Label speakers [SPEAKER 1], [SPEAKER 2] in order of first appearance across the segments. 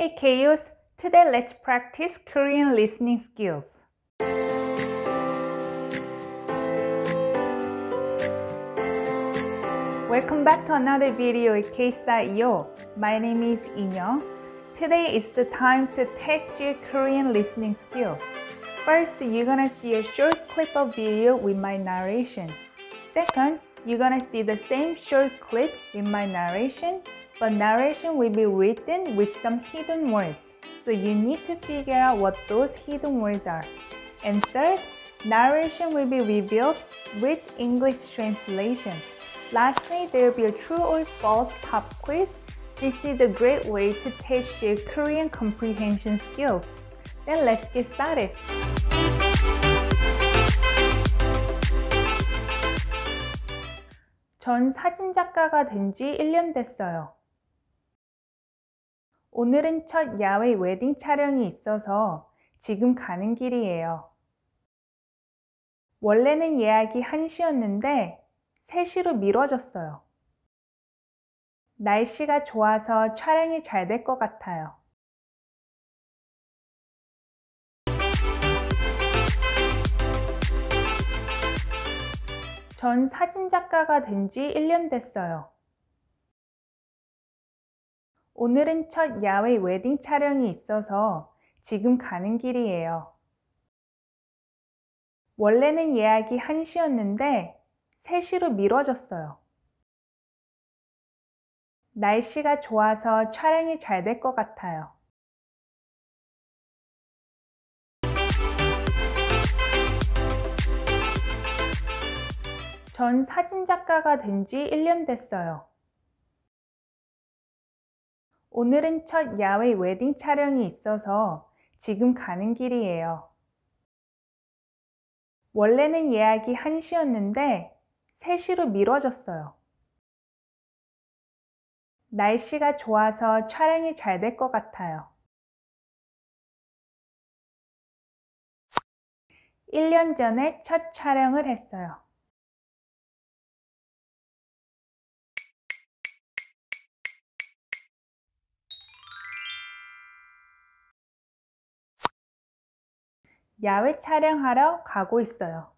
[SPEAKER 1] Hey Chaos! Today let's practice Korean listening skills. Welcome back to another video at Case.io. My name is Inyoung. Today is the time to test your Korean listening skills. First, you're gonna see a short clip of video with my narration. Second, you're gonna see the same short clip in my narration, but narration will be written with some hidden words. So you need to figure out what those hidden words are. And third, narration will be revealed with English translation. Lastly, there will be a true or false pop quiz. This is a great way to test your Korean comprehension skills. Then let's get started. 전 사진작가가 된 지 1년 됐어요. 오늘은 첫 야외 웨딩 촬영이 있어서 지금 가는 길이에요. 원래는 예약이 1시였는데 3시로 미뤄졌어요. 날씨가 좋아서 촬영이 잘 될 것 같아요. 전 사진작가가 된 지 1년 됐어요. 오늘은 첫 야외 웨딩 촬영이 있어서 지금 가는 길이에요. 원래는 예약이 1시였는데 3시로 미뤄졌어요. 날씨가 좋아서 촬영이 잘 될 것 같아요. 전 사진작가가 된 지 1년 됐어요. 오늘은 첫 야외 웨딩 촬영이 있어서 지금 가는 길이에요. 원래는 예약이 1시였는데 3시로 미뤄졌어요. 날씨가 좋아서 촬영이 잘 될 것 같아요. 1년 전에 첫 촬영을 했어요. 야외 촬영하러 가고 있어요.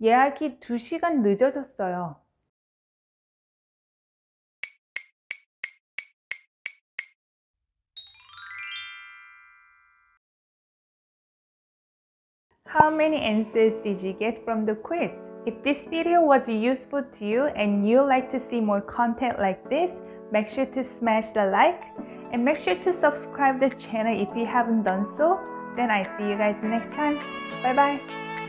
[SPEAKER 1] 예약이 2시간 늦어졌어요. How many answers did you get from the quiz? If this video was useful to you and you like to see more content like this, make sure to smash the like and make sure to subscribe the channel if you haven't done so. Then I see you guys next time. Bye bye.